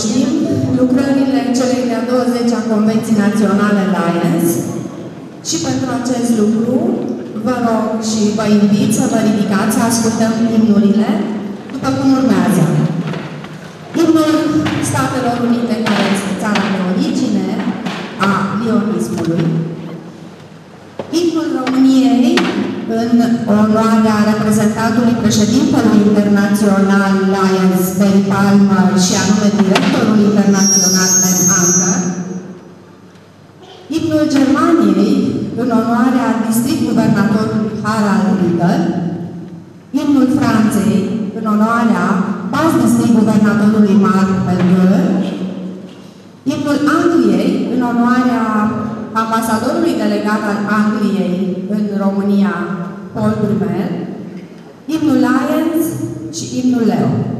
știm, lucrările celei de-a 20-a Convenții Naționale Lions și pentru acest lucru vă rog și vă invit să vă ridicați să ascultăm imnurile după cum urmează. Imnul Statelor Unite, care este țara de origine a lionismului, imnul României în onoarea reprezentantului președintelui internațional Lions Ben Palmer și anume directorul internațional Ben Anker, imnul Germaniei în onoarea district guvernatorului Harald Riegel, imnul Franței în onoarea pas district guvernatorului Mark Pelgeur, imnul Angliei în onoarea ambasadorului delegat al Angliei în România, Paul Brumel, imnul Lions și imnul Leo.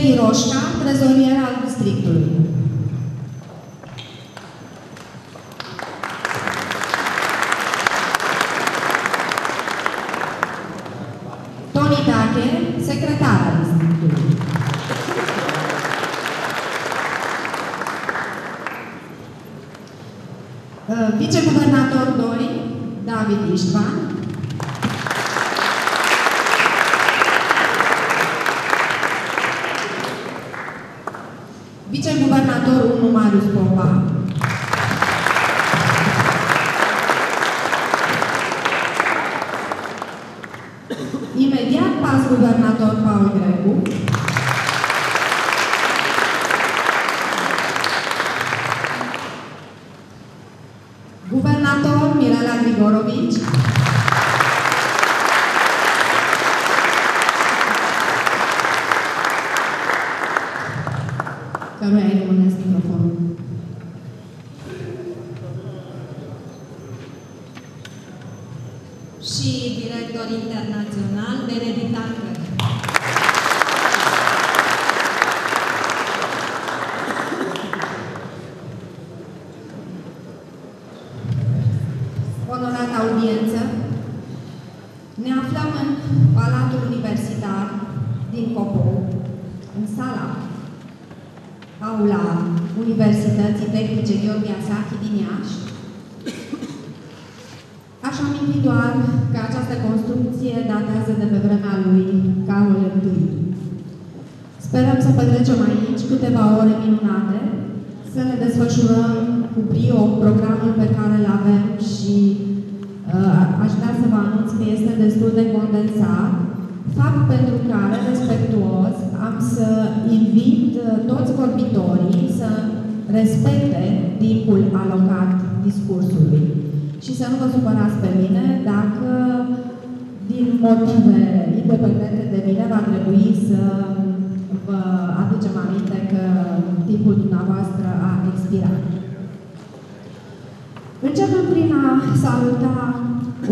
Betty Roșca, trezorier al districtului. Societății Tehnice Gheorghe Asahi din Iași. Aș aminti doar că această construcție datează de pe vremea lui Carol I. Sperăm să petrecem aici câteva ore minunate, să ne desfășurăm cu brio programul pe care îl avem și uh, aș vrea să vă anunț că este destul de condensat, fapt pentru care, respectuos, am să invit uh, toți vorbitorii să respecte timpul alocat discursului. Și să nu vă supărați pe mine dacă, din motive independente de mine, va trebui să vă aducem aminte că timpul dumneavoastră a expirat. Începem prin a saluta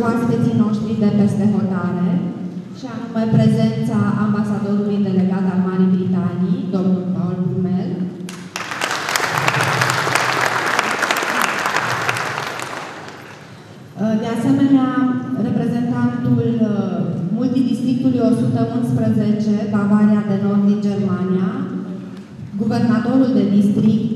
oaspeții noștri de peste hotare, și anume prezența ambasadorului delegat al Marii Britanii, domnul Paul 111, Bavaria de Nord din Germania, guvernatorul de district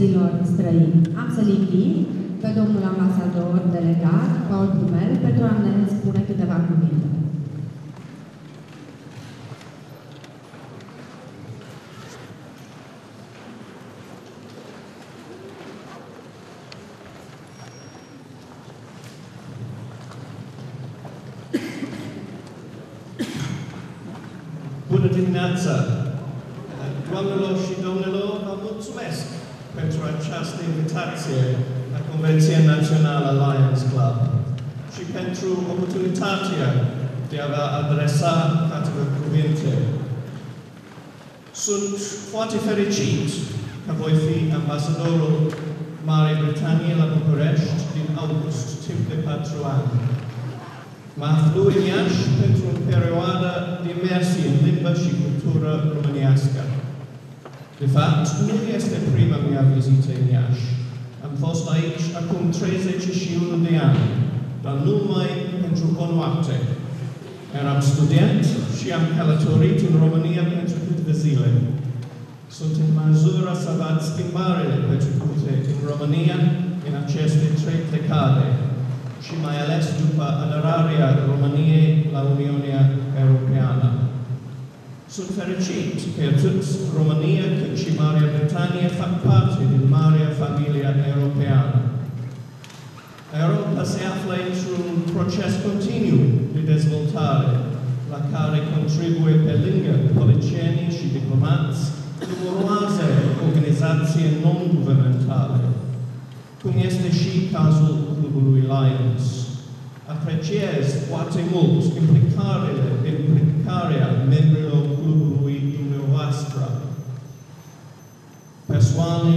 autorităților străini. Am să-l invit pe domnul ambasador delegat, Paul Pumel, pentru a ne spune câteva cuvinte. dimineața, doamnelor această invitație la Convenția Națională Lions Club și pentru oportunitatea de a vă adresa câteva cuvinte. Sunt foarte fericit că voi fi ambasadorul Marii Britanie la București din august, timp de patru ani. Mă aflu în Iași pentru o perioadă de imersie în limba și cultură românească. De fapt, nu este prima mea vizită în Iași. Am fost aici acum 31 de ani, dar numai pentru o noapte. Eram student și am călătorit în România pentru câteva zile. Sunt în măsură să văd schimbările petrecute în România în aceste trei decade și mai ales după aderarea României la Uniunea Europeană. Sottercit, Pertus, Romania, Cinci Maria Britannia fac parte di Maria Familia Europeana. Europa si afflei su un processo continuo di desvoltare, la care contribue per linga, policeni, e diplomats, numeroase organizzazioni non guvernamentali, cum este și cazul Clubului Lions apprecies quate multus implicare implicarea membro plurui in vastra persuane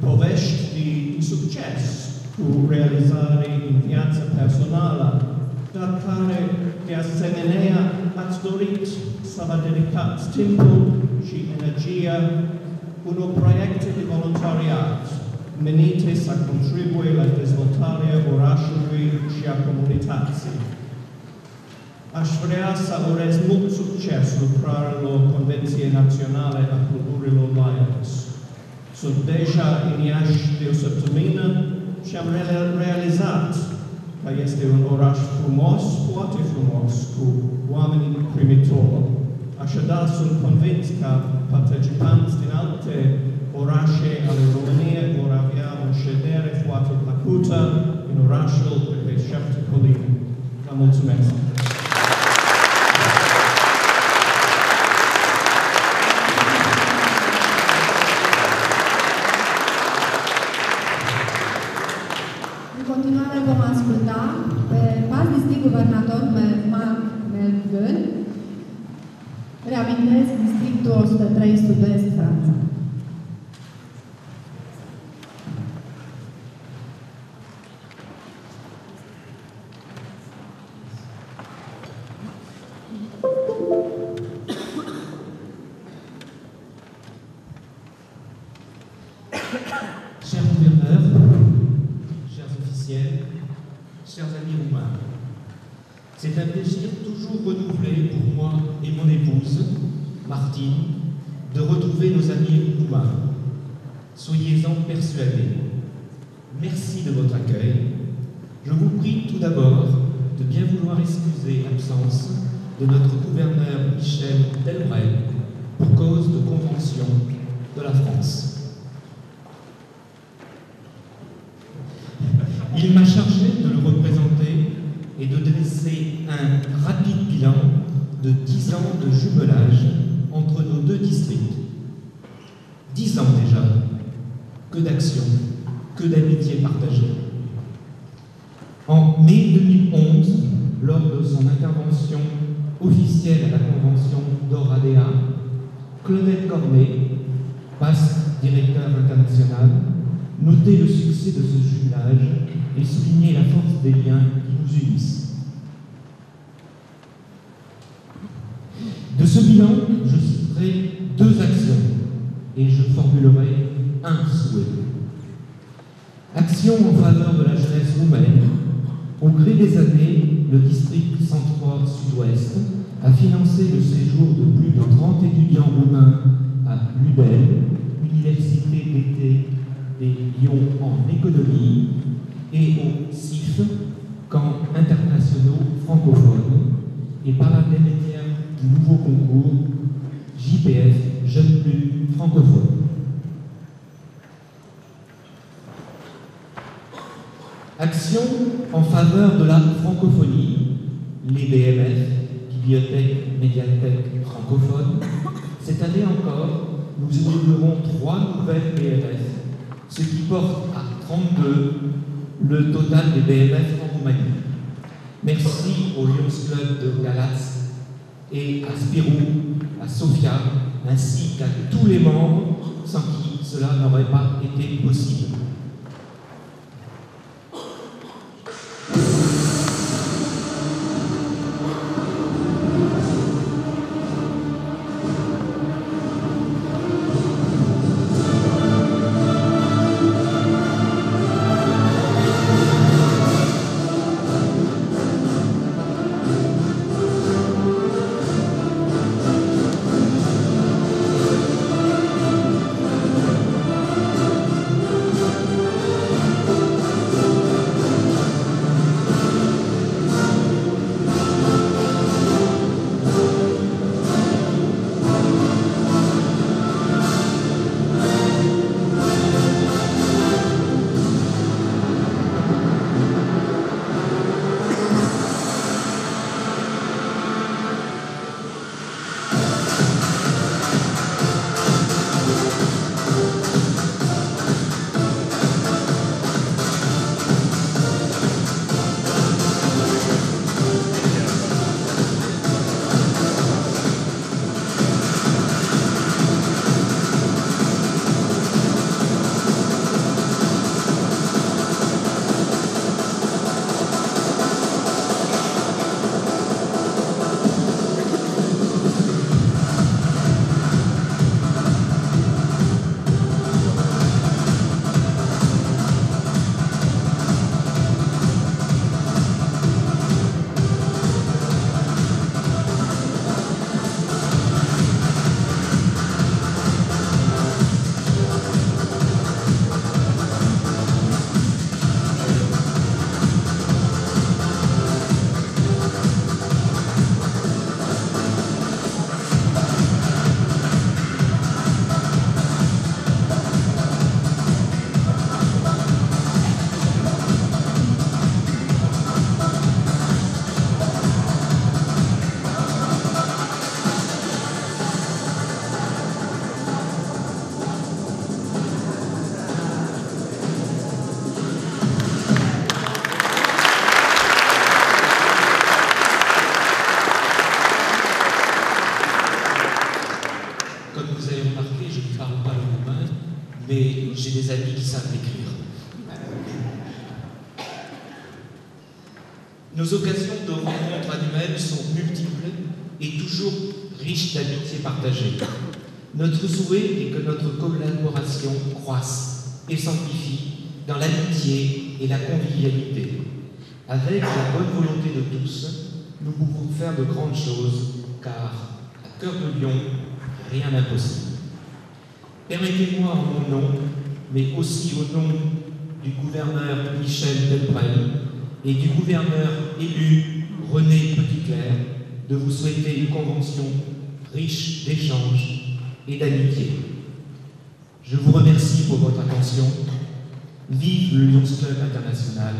povesti di success tu realizzare in piazza personala da fare che a semenea astorit sava delicat tempo ci energia uno proiecto di volontariato menite să contribuie la dezvoltarea orașului și a comunității. Aș vrea să urez mult succes lucrărilor Convenției Naționale a Cluburilor Lions. Sunt deja în Iași de o săptămână și am realizat că este un oraș frumos, foarte frumos, cu oameni primitori. Așadar, sunt convins că participanți din alte Orache Alerone, Oravia Moshede, Refuatul Lacuta, în orașul pe care șef Colin. Vă mulțumesc! Un rapide bilan de 10 ans de jumelage entre nos deux districts. 10 ans déjà, que d'action, que d'amitié partagée. En mai 2011, lors de son intervention officielle à la convention d'Oradea, Claudette Cornet, basque directeur international, notait le succès de ce jumelage et soulignait la force des liens qui nous unissent. De ce je citerai deux actions et je formulerai un souhait. Action en faveur de la jeunesse roumaine. Au gré des années, le district centre sud-ouest a financé le séjour de plus de 30 étudiants roumains à l'UDEL, Université d'été des Lyon en économie, et au CIF, camp internationaux francophones, et par l'intermédiaire nouveau concours JPF Jeunes Plus francophones. Action en faveur de la francophonie, les BMF, Bibliothèque Médiathèque francophone. Cette année encore, nous inaugurons trois nouvelles BMF ce qui porte à 32 le total des BMF en Roumanie. Merci au Lions Club de Galatz et à Spirou, à Sofia, ainsi qu'à tous les membres sans qui cela n'aurait pas été possible. Nos occasions de rencontres annuelles sont multiples et toujours riches d'amitié partagée. Notre souhait est que notre collaboration croisse et s'amplifie dans l'amitié et la convivialité. Avec la bonne volonté de tous, nous pouvons faire de grandes choses, car à cœur de lion, rien d'impossible. Permettez-moi en mon nom, mais aussi au nom du gouverneur Michel Delbrel et du gouverneur élu René Petitclerc de vous souhaiter une convention riche d'échanges et d'amitié. Je vous remercie pour votre attention. Vive le Lions Club International,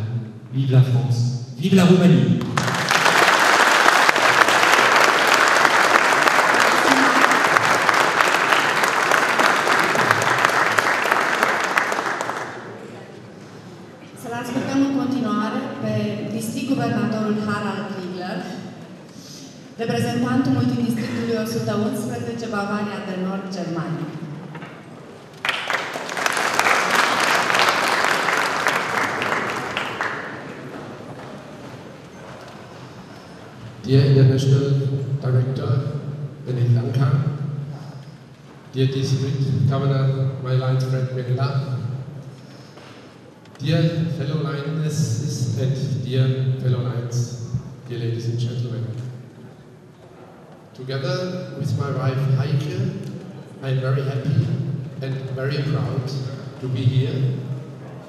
vive la France, vive la Roumanie. Pe district guvernatorul Harald Kriegler, reprezentantul multidistrictului 111 Bavaria de Nord, Germania. Dear International Director Benedict Lanka, dear District Governor, my line friend Megla, dear fellow lionesses and dear fellow lions, dear ladies and gentlemen. Together with my wife Heike, I am very happy and very proud to be here,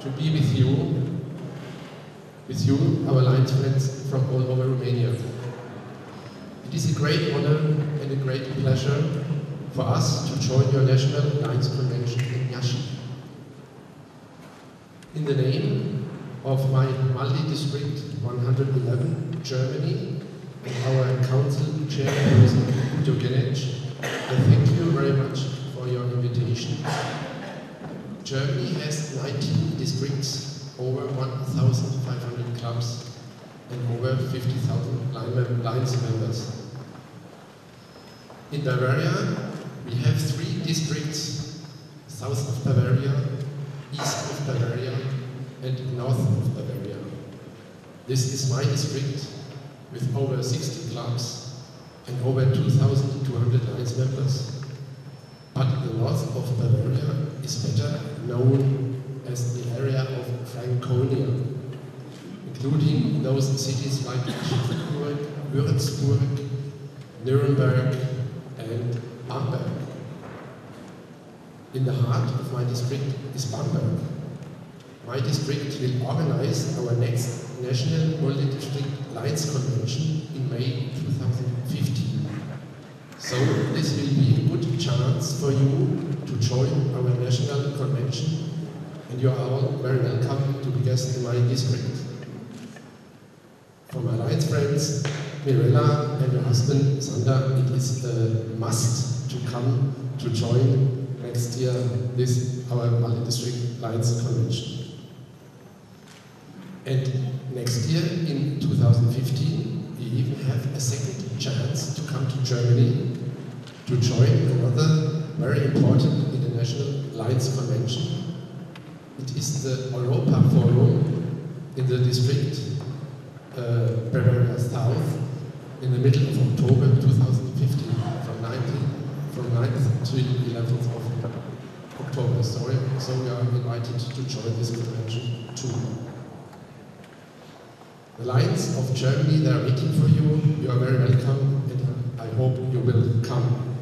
to be with you, with you, our Lions friends from all over Romania. It is a great honor and a great pleasure for us to join your National Lions Convention in Yashi. In the name of my multi-district 111 Germany and our council chairperson Jogenec, I thank you very much for your invitation. Germany has 19 districts, over 1,500 clubs and over 50,000 Lions members. In Bavaria, we have three districts, south of Bavaria, east of Bavaria, and north of Bavaria. This is my district with over 60 clubs and over 2,200 Lions members. But the north of Bavaria is better known as the area of Franconia, including those cities like Aschaffenburg, Würzburg, Nuremberg, and Bamberg. In the heart of my district is Bamberg. My district will organize our next National Multi-District Lights Convention in May 2015. So this will be a good chance for you to join our national convention and you are all very welcome to be guests in my district. For my lights friends, Mirella and her husband Sander, it is a must to come to join next year this our multi-district Lions convention. And next year, in 2015, we even have a second chance to come to Germany to join another very important international Lions Convention. It is the Europa Forum in the district uh, Bavaria South in the middle of October 2015 from 19, from 9th to 11th of October. Sorry, so we are invited to join this convention too. The Lions of Germany, they are waiting for you. You are very welcome and I hope you will come.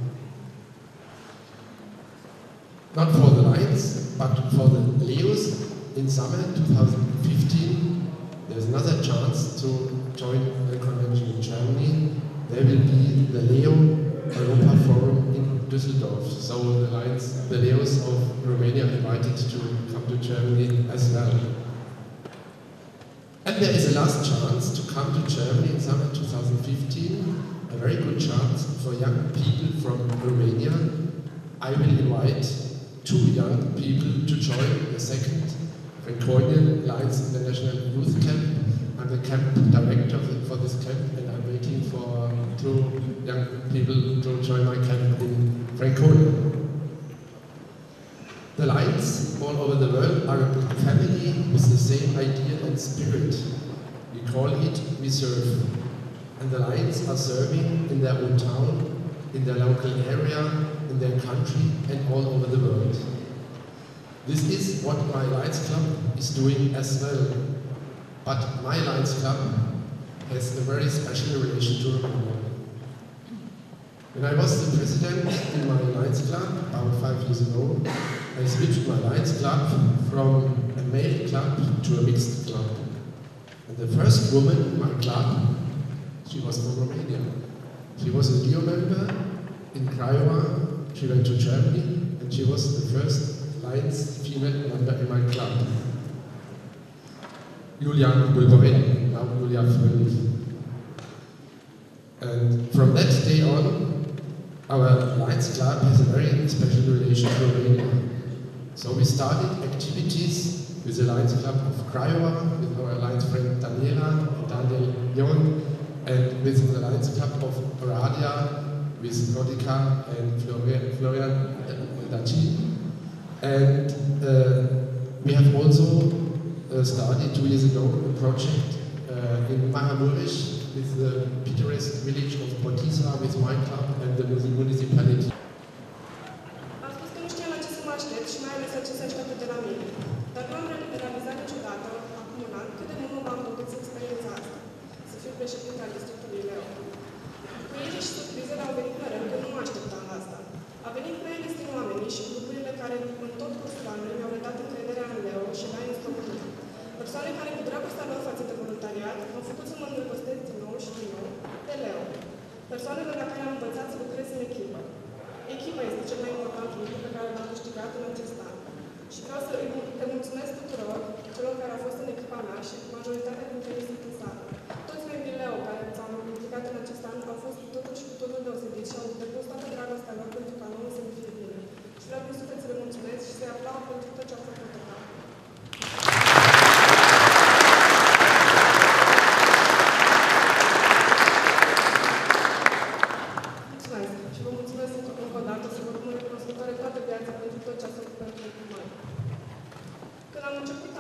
Not for the Lions, but for the Leos in summer 2015. There's another chance to join the convention in Germany. There will be the Leo Europa Forum Düsseldorf. So the Lions, the Leos of Romania invited to come to Germany as well. And there is a last chance to come to Germany in summer 2015, a very good chance for young people from Romania. I will invite two young people to join the second Franconian Lions International Youth Camp. I'm the camp director for this camp and I'm waiting for um, two young people to join my camp in Franconia. The lights all over the world are a family with the same idea and spirit. We call it We Serve. And the lights are serving in their own town, in their local area, in their country, and all over the world. This is what my Lions Club is doing as well. But my Lions Club has a very special relation to Romania. When I was the president in my Lions Club about five years ago, I switched my Lions Club from a male club to a mixed club. And the first woman in my club, she was from Romania. She was a Leo member in Craiova. She went to Germany, and she was the first Lions female member in my club. Julia Bulborin, now Julia Fröhlich. And from that day on, our Lions Club has a very special relation to Romania. So we started activities with the Lions Club of Craiova, with our Lions friend Daniela and Daniel Jon, and with the Lions Club of Aradia, with Rodica and Florian, Florian Daci. And uh, we have also uh, started two years ago a project uh, in Mahamurish with the picturesque village of Botisa with wine club and the municipality. Când am început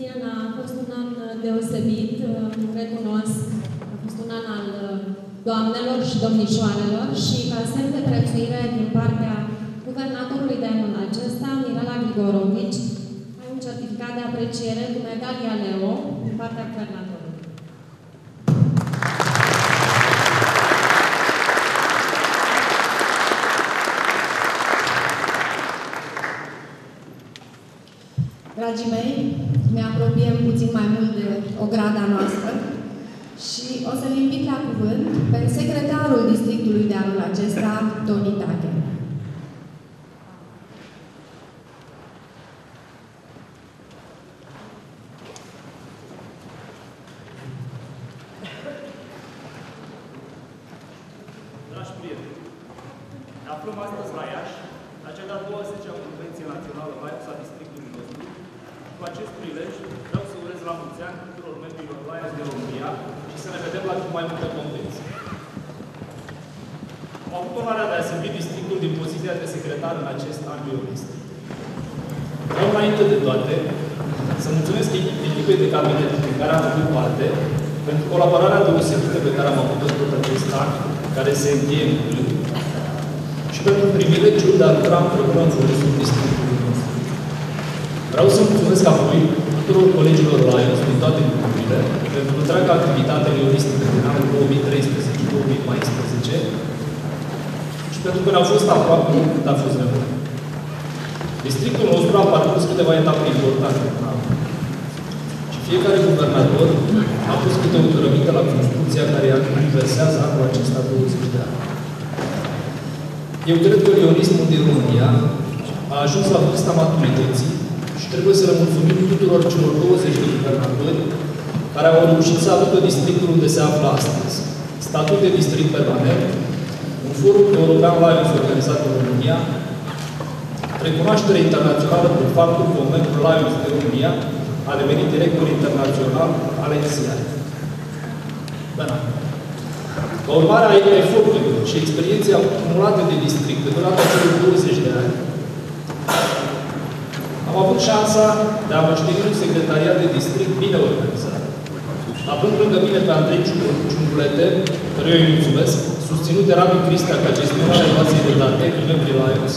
Cristian, a fost un an deosebit, recunosc. A fost un an al doamnelor și domnișoarelor și ca semn de prețuire din partea guvernatorului de anul acesta, Mirela Grigorovici, ai un certificat de apreciere cu medalia Leo din partea guvernatorului. Dragii mei, ne apropiem puțin mai mult de ograda noastră și o să-l invit la cuvânt pe secretarul districtului de anul acesta, Toni Tache. Dragi prieteni, ne aflăm astăzi la Iași, la cea de-a 20-a Convenție Națională Lions a districtului nostru. Cu acest prilej vreau să urez la mulți ani tuturor membrilor Lions din România și să ne vedem la cât mai multe convenții. Am avut onoarea de a servi districtul din poziția de secretar în acest an biologist. Vreau înainte de toate să mulțumesc echipei de cabinet pe care am avut parte pentru colaborarea deosebită pe care am avut-o tot acest an, care se încheie în curând, și pentru privilegiul de a lucra împreună în folosul districtului nostru. Vreau să mulțumesc apoi tuturor colegilor Lions din toate grupurile pentru întreaga activitate lionistică din anul 2013-2014 și pentru că ne-au fost aproape cât a fost nevoie. Districtul nostru a parcurs câteva etape importante în anul. Și fiecare guvernator a pus câte o cărămită la construcția care aniversează anul acesta 20 de ani. Eu cred că leonismul din România a ajuns la vârsta maturității și trebuie să le mulțumim tuturor celor 20 de guvernatori care au reușit să aducă districtul unde se află astăzi. Statut de district permanent, un forum european Lions organizat în România, recunoaștere internațională prin faptul că un membru Lions de România a devenit director internațional al NCI. Da, da. Ca urmare a efortului și experienței acumulate de district pe durata celor 20 de ani, am avut șansa de a moșteni un secretariat de district bine organizat. Având lângă mine pe Andrei Ciungulete, căruia îi mulțumesc, susținut de Radu Cristea ca gestionar relației de date cu membrii Lions.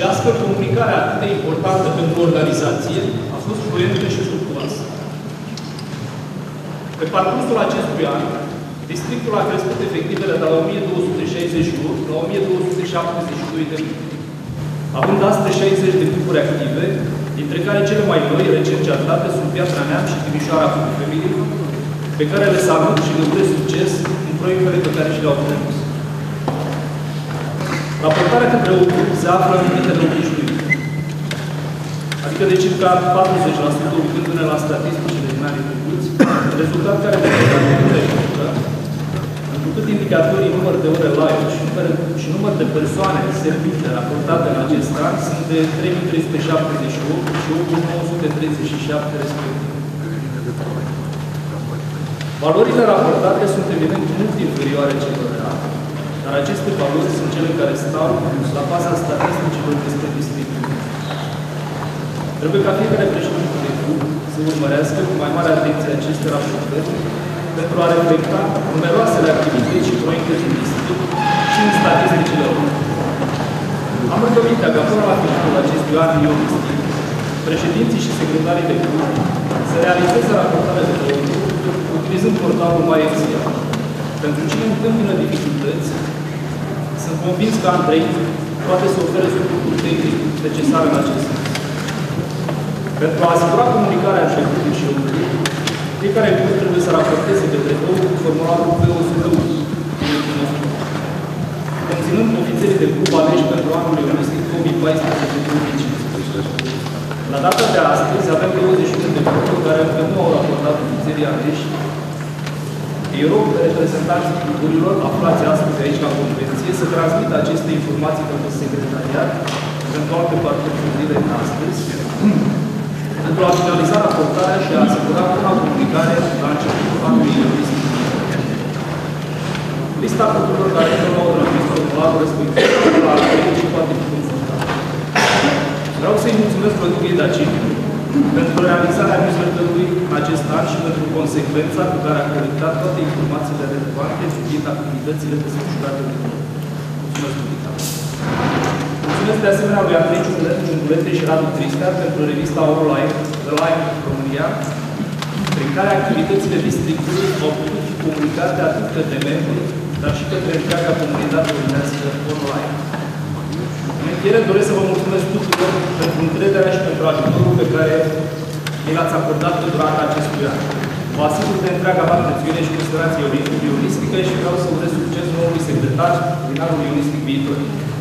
Și astfel, comunicarea atât de importantă pentru organizație a fost fluentă și fructuoasă. Pe parcursul acestui an, districtul a crescut efectivele de la 1268 la 1272 de mii, având astăzi 60 de grupuri active, dintre care cele mai noi, recent certate, sunt Piatra Neam și Timișoara Food Family, pe care le salut și le urez succes în proiectele pe care și le-au propus. Raportarea către OCUP se află în limitele obișnuite, adică de circa 40% uitându-ne la statisticile din anii trecuți, rezultat care demonstrează întrucât indicatorii număr de ore live și număr, și număr de persoane servite raportate în acest an sunt de 3378 și 8937 respectiv. Valorile raportate sunt evident mult inferioare celor reale, dar aceste valori sunt cele care stau la baza statisticilor despre districtul. Trebuie ca fiecare președinte de grup să urmărească cu mai mare atenție aceste raportări pentru a reflecta numeroasele activități și proiecte din district și în statisticile lor. Am rugămintea ca până la finalul acestui an ionistic, președinții și secretarii de grup să realizeze raportarea de proiecte utilizând portalul MyExcel. Pentru cine întâmpină dificultăți, sunt convins că Andrei poate să ofere suportul tehnic necesar în acest sens. Pentru a asigura comunicarea între grupuri și grupuri, fiecare grup trebuie să raporteze către două formularul P101 conținând ofițerii de grup aleși pentru anul leunistic 2014-2015. La data de astăzi avem 21 de grupuri care încă nu au raportat ofițerii aleși. Îi rog pe reprezentanții grupurilor aflați astăzi aici la convenție să transmită aceste informații către secretariat, eventual pe parcursul zilei de astăzi, pentru a finaliza raportarea și a asigura una publicare la începutul anului leunistic. Lista grupurilor care nu au transmis formularul respectiv la acolo și poate fi consultat. Vreau să-i mulțumesc Rodriguei Dacic pentru realizarea newsletterului în acest an și pentru consecvența cu care a colectat toate informațiile relevante privind activitățile desfășurate de grup. Mulțumesc, Rodriga. Mulțumesc de asemenea lui Andrei Ciungulete și Radu Tristea pentru revista online, The Line România, prin care activitățile districtului au putut fi comunicate atât către membri, dar și către întreaga comunitate românească online. În încheiere doresc să vă mulțumesc tuturor pentru încrederea și pentru ajutorul pe care mi l-ați acordat pe durata acestui an. Vă asigur de întreaga mea prețuire și considerație ionistică și vreau să urez succes noului secretar din anul ionistic viitor.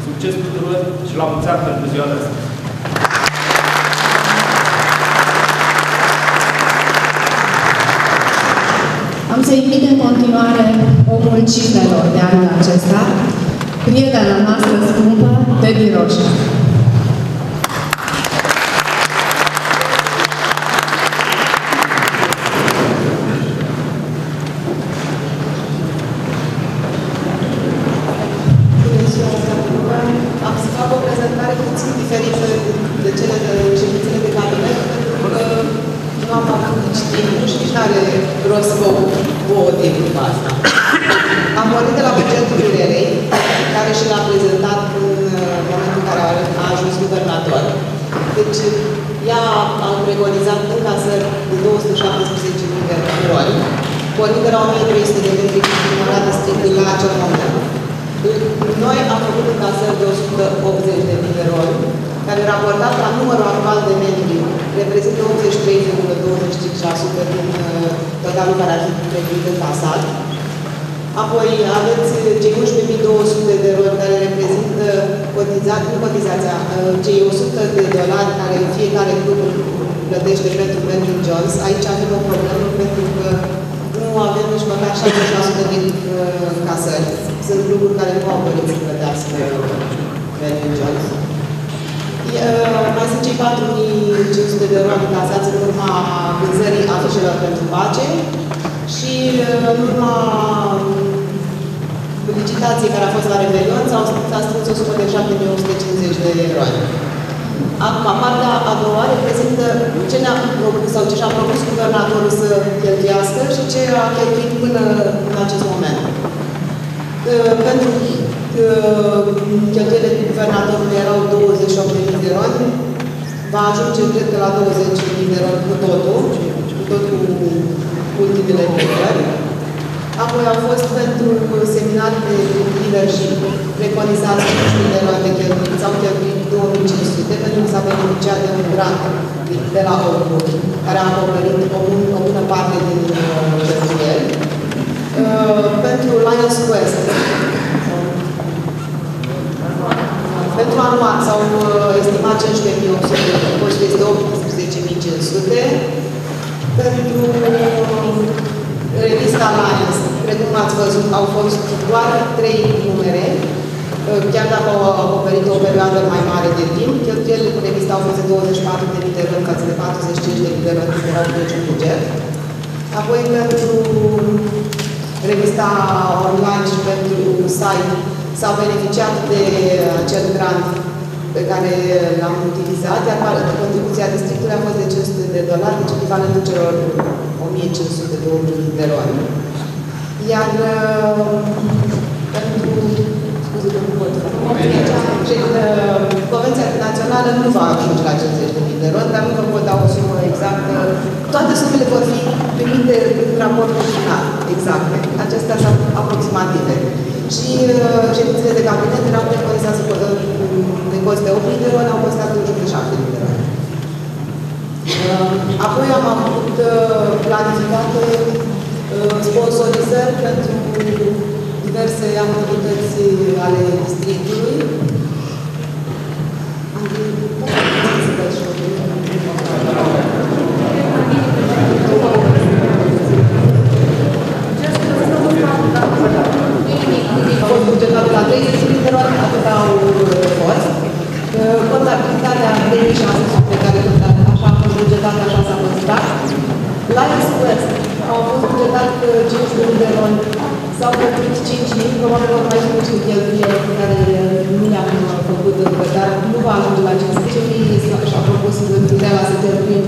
Succes tuturor și la mulți ani pentru ziua de astăzi! Am să invit în continuare omul cifrelor de anul acesta, Prijedan master skupa Tebi Roša. 83,25% din uh, totalul care ar fi trebuit încasat. Apoi aveți cei 11.200 de roli care reprezintă cotiza- nu cotizația, uh, cei 100 de dolari care fiecare grup plătește pentru Bentley Jones. Aici avem o problemă pentru că nu avem nici măcar 60% din uh, casări. Sunt lucruri care nu au dorit să plătească Bentley Jones. Uh, mai sunt cei 4.500 de euro încasați în urma vânzării afișelor pentru pace și uh, în urma licitației care a fost la Revelion s-au s-a strâns o sumă de 7.850 de euro. Acum, partea a doua reprezintă ce ne-a propus sau ce și-a propus guvernatorul să cheltuiască și ce a cheltuit până în acest moment. Uh, Pentru uh, cheltuielile guvernatorului erau 28.000 de roni, va ajunge, cred că, la 20.000 de roni cu totul, cu tot cu ultimele plecări. Apoi au fost pentru seminar de leadership preconizați 5.000 de roni de cheltuit, s-au cheltuit 2.500 pentru că s-a beneficiat de un grant de la OCU, care a acoperit o, bun- o bună parte din uh, cheltuieli. Uh, pentru Lions Quest, pentru anual s-au uh, estimat 15.800 de costul este 18.500. Pentru uh, revista Lions, precum ați văzut, au fost doar trei numere, uh, chiar dacă au acoperit o perioadă mai mare de timp. Cheltuielile cu revista au fost de 24 de rând față de 45 de de rând care erau deci în buget. Apoi pentru revista online și pentru site s-au beneficiat de acel grant pe care l-am utilizat, iar contribuția districtului a fost de 500 de dolari, deci echivalentul celor 1500 de de lor. Iar uh, pentru scuze că nu pot Convenția națională nu va ajunge la 50.000 de lor, dar nu vă pot da o sumă exactă. Toate sumele vor fi primite în raportul final, exact. Acestea sunt aproximative. Și uh, ședințele de cabinet erau preconizează de coste 8.000 de lor, au costat în jur de 7.000 de lor. Uh, apoi am avut uh, planificate uh, sponsorizări pentru diverse activități ale districtului. A fost bugetat la 30 de lor, atât au fost. Contabilitatea 3600 pe care așa a fost bugetată, așa s-a păstrat. Lions West au fost bugetat 5.000 de lor S-au plătit 5.000, probabil vor mai fi niște cheltuieli pe care nu le-am făcut încă, dar nu va ajunge la 15.000 și-a propus Mireala să cheltuim.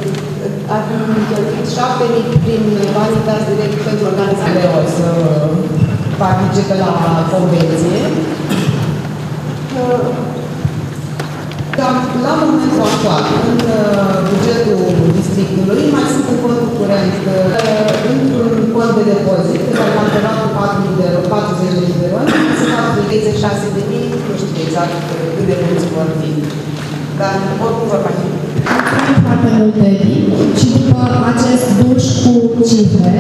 Ar fi cheltuit 7.000 prin banii dați direct pentru organizare o să participe la convenție. Dar la momentul actual, în bugetul districtului, mai sunt în contul curent, într-un cont de depozit, pe care l-am preluat cu 40.000 de euro, 40.000 de euro, sunt 36.000, nu știu exact cât de mulți vor fi. Dar oricum vor mai fi. Mulțumim foarte mult, Evi. Și după acest duș cu cifre,